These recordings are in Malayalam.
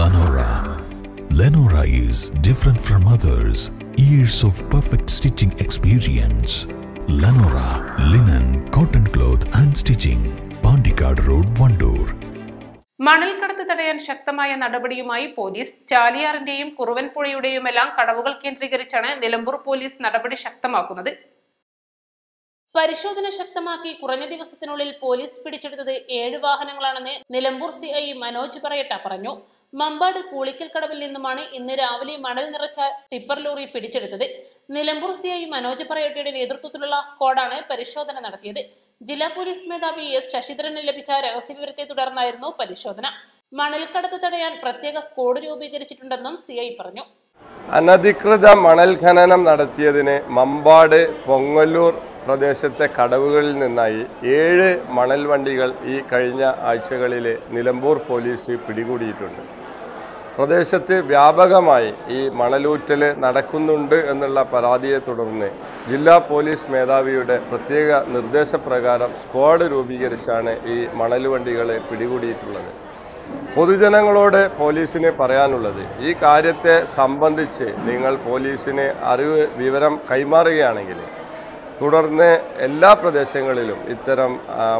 Lenora. Lenora is different from others. Years of perfect stitching experience. Lenora linen, cotton cloth and stitching. Pandikad Road, Vandoor. മണൽക്കടത്ത് തടയാൻ ശക്തമായ നടപടിയുമായി പോലീസ് ചാലിയാറിന്റെയും കുറുവൻപുഴയുടെയുമെല്ലാം കടവുകൾ കേന്ദ്രീകരിച്ചാണ് നിലമ്പൂർ പോലീസ് നടപടി ശക്തമാക്കുന്നത് പരിശോധന ശക്തമാക്കി കുറഞ്ഞ ദിവസത്തിനുള്ളിൽ പോലീസ് പിടിച്ചെടുത്തത് ഏഴ് വാഹനങ്ങളാണെന്ന് നിലമ്പൂർ സി ഐ മനോജ് പറയട്ട പറഞ്ഞു മമ്പാട് കൂളിക്കൽ കടവിൽ നിന്നുമാണ് ഇന്ന് രാവിലെ മണൽ നിറച്ച ടിപ്പർ ലോറി പിടിച്ചെടുത്തത്. നിലമ്പൂർ സി ഐ മനോജ് പറയട്ടിയുടെ നേതൃത്വത്തിലുള്ള സ്ക്വാഡാണ് പരിശോധന നടത്തിയത്. ജില്ലാ പോലീസ് മേധാവി എസ് ശശിധരന് ലഭിച്ച രഹസ്യവിവരത്തെ തുടർന്നായിരുന്നു പരിശോധന. മണൽക്കടത്ത് തടയാൻ പ്രത്യേക സ്ക്വാഡ് രൂപീകരിച്ചിട്ടുണ്ടെന്നും സി ഐ പറഞ്ഞു. അനധികൃത മണൽ ഖനനം നടത്തിയതിന് മമ്പാട് പൊങ്ങല്ലൂർ പ്രദേശത്തെ കടവുകളിൽ നിന്നായി ഏഴ് മണൽ വണ്ടികൾ ഈ കഴിഞ്ഞ ആഴ്ചകളിൽ നിലമ്പൂർ പോലീസ് പിടികൂടിയിട്ടുണ്ട്. പ്രദേശത്ത് വ്യാപകമായി ഈ മണലൂറ്റൽ നടക്കുന്നുണ്ട് എന്നുള്ള പരാതിയെ തുടർന്ന് ജില്ലാ പോലീസ് മേധാവിയുടെ പ്രത്യേക നിർദ്ദേശപ്രകാരം സ്ക്വാഡ് രൂപീകരിച്ചാണ് ഈ മണൽ വണ്ടികളെ പിടികൂടിയിട്ടുള്ളത്. പൊതുജനങ്ങളോട് പോലീസിന് പറയാനുള്ളത് ഈ കാര്യത്തെ സംബന്ധിച്ച് നിങ്ങൾ പോലീസിന് അറിവ് വിവരം കൈമാറുകയാണെങ്കിൽ തുടർന്ന് എല്ലാ പ്രദേശങ്ങളിലും ഇത്തരം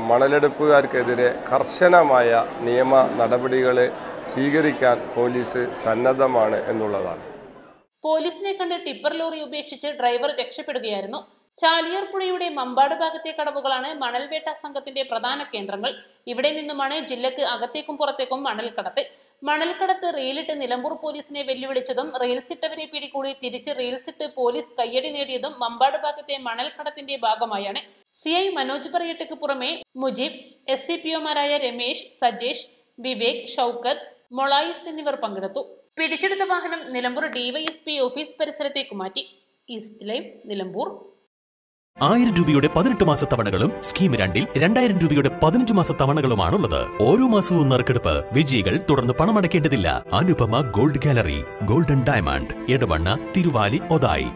മണലെടുപ്പുകാർക്കെതിരെ കർശനമായ നിയമ നടപടികൾ സ്വീകരിക്കാൻ പോലീസ് സന്നദ്ധമാണ് എന്നുള്ളതാണ്. പോലീസിനെ കണ്ട് ടിപ്പർ ലോറി ഉപേക്ഷിച്ച് ഡ്രൈവർ രക്ഷപ്പെടുകയായിരുന്നു. ചാലിയാർ പുഴയുടെ മമ്പാട് ഭാഗത്തെ കടവുകളാണ് മണൽവേട്ട സംഘത്തിന്റെ പ്രധാന കേന്ദ്രങ്ങൾ. ഇവിടെ നിന്നുമാണ് ജില്ലക്ക് അകത്തേക്കും പുറത്തേക്കും മണൽ മണൽക്കടത്ത്. മണൽക്കടത്ത് റെയിലിട്ട് നിലമ്പൂർ പോലീസിനെ വെല്ലുവിളിച്ചതും റെയിൽസിട്ടവരെ പിടികൂടി തിരിച്ച് റെയിൽസിട്ട് പോലീസ് കയ്യടി നേടിയതും മമ്പാട് ഭാഗത്തെ മണൽക്കടത്തിന്റെ ഭാഗമായാണ്. സി ഐ മനോജ് പറയട്ടയ്ക്ക് പുറമെ മുജീബ് എസ് സി രമേശ് സജേഷ് വിവേക് ഷൌക്കത്ത് മൊളായിസ് എന്നിവർ പങ്കെടുത്തു. പിടിച്ചെടുത്ത വാഹനം നിലമ്പൂർ ഡിവൈഎസ്പി ഓഫീസ് പരിസരത്തേക്ക് മാറ്റി. East live Nilambur. ആയിരം രൂപയുടെ പതിനെട്ട് മാസ തവണകളും സ്കീം രണ്ടിൽ രണ്ടായിരം രൂപയുടെ പതിനഞ്ച് മാസ തവണകളുമാണുള്ളത്. ഓരോ മാസവും നറുക്കെടുപ്പ്. വിജയികൾ തുടർന്ന് പണമടയ്ക്കേണ്ടതില്ല. Anupama gold gallery golden diamond Edavanna Thiruvali Othayi.